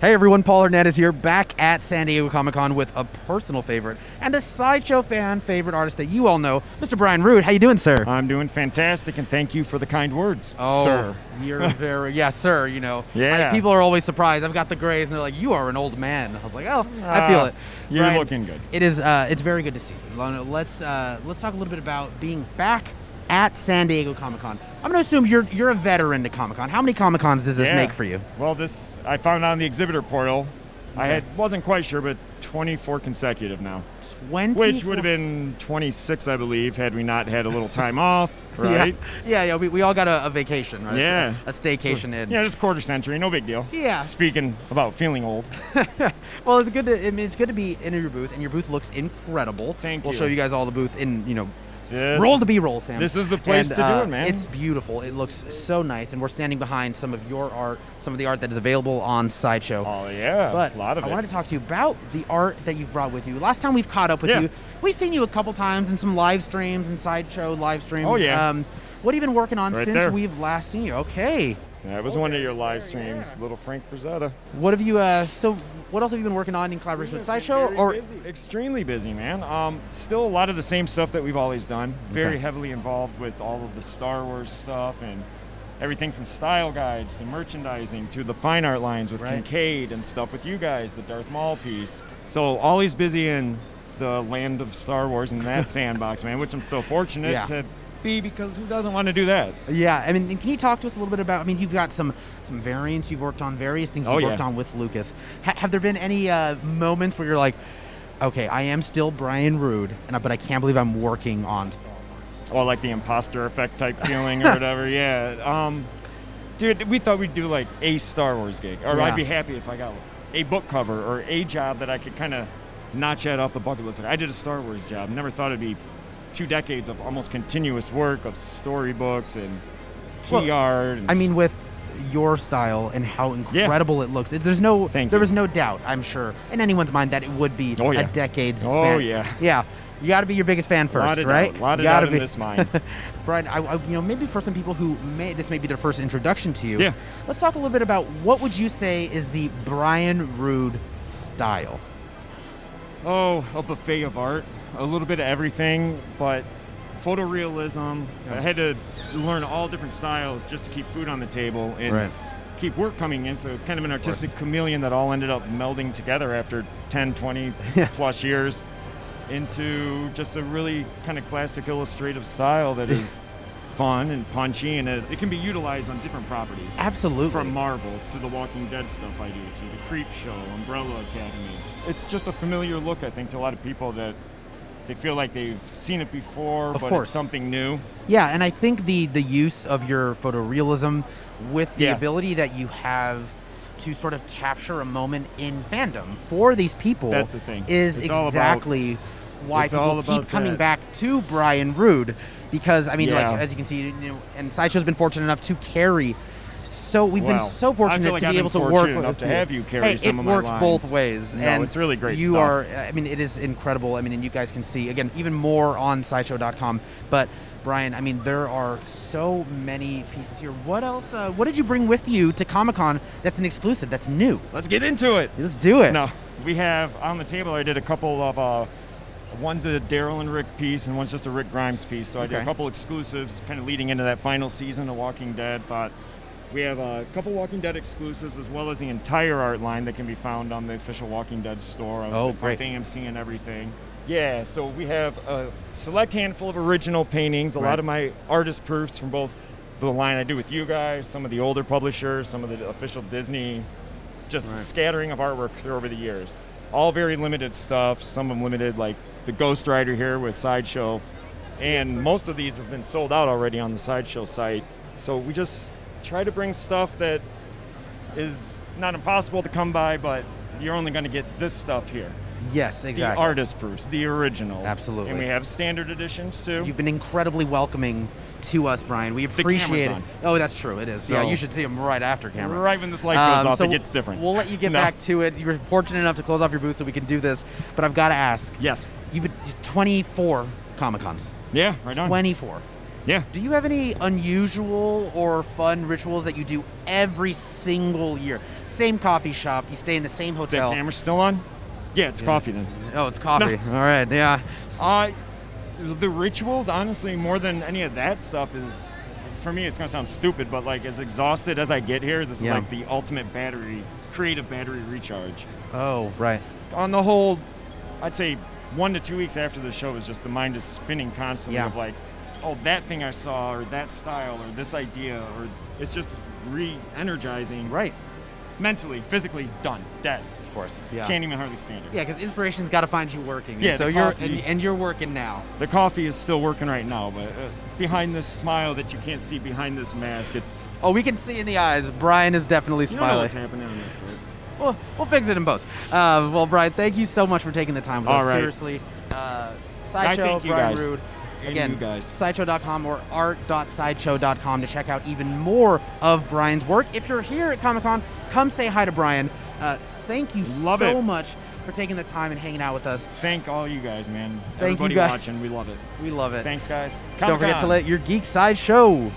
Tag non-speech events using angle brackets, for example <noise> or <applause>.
Hey everyone, Paul Hernandez here, back at San Diego Comic Con with a personal favorite and a sideshow fan favorite artist that you all know, Mr. Brian Rood. How you doing, sir? I'm doing fantastic, and thank you for the kind words, oh, sir. you're <laughs> very yes, sir. You know, Yeah. I- people are always surprised. I've got the grays, and they're like, "You are an old man." I was like, "Oh, I feel Ah, it." you're Brian, looking good. It is. Uh, it's very good to see you. Let's uh, let's talk a little bit about being back at San Diego Comic Con. I'm gonna assume you're you're a veteran to Comic Con. How many Comic Cons does this Yeah. make for you? Well, this I found on the exhibitor portal. I Okay. had wasn't quite sure, but 24 consecutive now, Twenty. which would have been 26, I believe, had we not had a little time <laughs> off, right? Yeah, yeah, yeah. We, we all got a, a vacation, right? Yeah. A, a staycation in. Yeah, just quarter century, no big deal. Yeah. Speaking about feeling old, <laughs> Well, it's good to. I mean, it's good to be in your booth, and your booth looks incredible. Thank you. we'll show you guys all the booth in you know this, roll the B-roll, Sam. this is the place And, to do uh, it, man. It's beautiful. It looks so nice, and we're standing behind some of your art, some of the art that is available on Sideshow. Oh yeah, But a lot of I it. wanted to talk to you about the art that you've brought with you. Last time we've caught up with Yeah. you, we've seen you a couple times in some live streams and sideshow live streams. Oh, yeah. Um, what have you been working on Right since there. we've last seen you? Okay. That was one of your live streams, little Frank Frazetta. What have you? Uh, so, what else have you been working on in collaboration with Sideshow? Or extremely busy, man. Um, still a lot of the same stuff that we've always done. Very Okay. heavily involved with all of the Star Wars stuff and everything from style guides to merchandising to the fine art lines with Right. Kincaid and stuff with you guys, the Darth Maul piece. So always busy in the land of Star Wars and that <laughs> sandbox, man, which I'm so fortunate Yeah. to be because who doesn't want to do that? Yeah, I mean, can you talk to us a little bit about? I mean, you've got some some variants you've worked on, various things Oh, you've yeah. worked on with Lucas. Ha- have there been any uh, moments where you're like, okay, I am still Brian Rood, and I, but I can't believe I'm working on Star Wars. or like the imposter effect type <laughs> feeling or whatever. Yeah. Um, dude, we thought we'd do like a Star Wars gig, or Yeah. I'd be happy if I got a book cover or a job that I could kind of notch that off the bucket list. Like, I did a Star Wars job. Never thought it'd be two decades of almost continuous work of storybooks and key Well, art. And I mean, with your style and how Yeah. incredible it looks, there's no, Thank there you. was no doubt, I'm sure, in anyone's mind that it would be Oh, a yeah. decade's Oh, span. yeah. yeah. You got to be your biggest fan first, right? doubt, lot of you doubt in this mind. <laughs> Brian, I, I, you know, maybe for some people who may this may be their first introduction to you. Yeah. Let's talk a little bit about what would you say is the Brian Rood style. Oh, a buffet of art, a little bit of everything, but photorealism. Yeah. I had to learn all different styles just to keep food on the table and Right. keep work coming in. So kind of an artistic course. chameleon that all ended up melding together after 10, 20 <laughs> Yeah. plus years into just a really kind of classic illustrative style that <laughs> is fun and punchy and it, it can be utilized on different properties. Absolutely. From Marvel to the Walking Dead stuff I do to the Creep Show, Umbrella Academy. It's just a familiar look, I think, to a lot of people that they feel like they've seen it before, Of but course. it's something new. Yeah, and I think the the use of your photorealism with the Yeah. ability that you have to sort of capture a moment in fandom for these people That's the thing. is It's all about- exactly why people keep coming that. back to Brian Rood because I mean Yeah. like as you can see you know, and Sideshow's been fortunate enough to carry so we've been so fortunate like to I've be able to work enough to have you carry hey, some it of my works both ways No, and it's really great you stuff. are I mean, it is incredible. I mean, and you guys can see again even more on sideshow.com. But Brian, I mean, there are so many pieces here. What else? Uh, what did you bring with you to Comic Con? That's an exclusive. That's new. Let's get into it. Let's do it. No, we have on the table. I did a couple of. Uh, one's a Daryl and Rick piece, and one's just a Rick Grimes piece. So I did a couple exclusives, kind of leading into that final season of Walking Dead. Thought we have a couple Walking Dead exclusives, as well as the entire art line that can be found on the official Walking Dead store. Oh, with great. AMC and everything. Yeah, so we have a select handful of original paintings, a Right. lot of my artist proofs from both the line I do with you guys, some of the older publishers, some of the official Disney just Right. scattering of artwork through over the years. All very limited stuff. Some of them limited, like the Ghost Rider here with Sideshow, and most of these have been sold out already on the Sideshow site. So we just try to bring stuff that is not impossible to come by, but you're only going to get this stuff here. Yes, exactly. The artist proofs, the originals. Absolutely. And we have standard editions too. You've been incredibly welcoming to us, Brian. We appreciate it. Oh, that's true. It is. yeah, you should see them right after camera. Right when this light goes Um, off, so it gets different. We'll let you get No. back to it. You were fortunate enough to close off your booth so we can do this. But I've got to ask. Yes. You've been 24 Comic Cons. Yeah, right on. 24. Yeah. Do you have any unusual or fun rituals that you do every single year? Same coffee shop, you stay in the same Is that hotel. camera still on? Yeah, it's coffee then. Oh, it's coffee. All right, yeah. Uh, the rituals, honestly, more than any of that stuff is, for me, it's gonna sound stupid, but like as exhausted as I get here, this Yeah. is like the ultimate battery, creative battery recharge. Oh, right. On the whole, I'd say one to two weeks after the show is just the mind is spinning constantly Yeah. of like, oh, that thing I saw, or that style, or this idea, or it's just re-energizing. Right. Mentally, physically, done, dead. Of course. Yeah. Can't even hardly stand it. Yeah, because inspiration's got to find you working. and Yeah, So you're and, and you're working now. The coffee is still working right now, but uh, behind this smile that you can't see behind this mask, it's Oh, we can see in the eyes. Brian is definitely smiling. you know what's happening on this part. We'll, we'll fix it in post. Uh, well, Brian, thank you so much for taking the time with All us. right. Seriously. Uh, Sideshow, thank you Brian guys. Rood. Again, you guys. sideshow.com or art.sideshow.com to check out even more of Brian's work. If you're here at Comic Con, come say hi to Brian. Uh, thank you Love so it. much for taking the time and hanging out with us. Thank all you guys, man. Thank you Everybody guys. watching, we love it. We love it. Thanks, guys. Don't forget to let your geek side show.